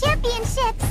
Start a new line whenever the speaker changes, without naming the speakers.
championships.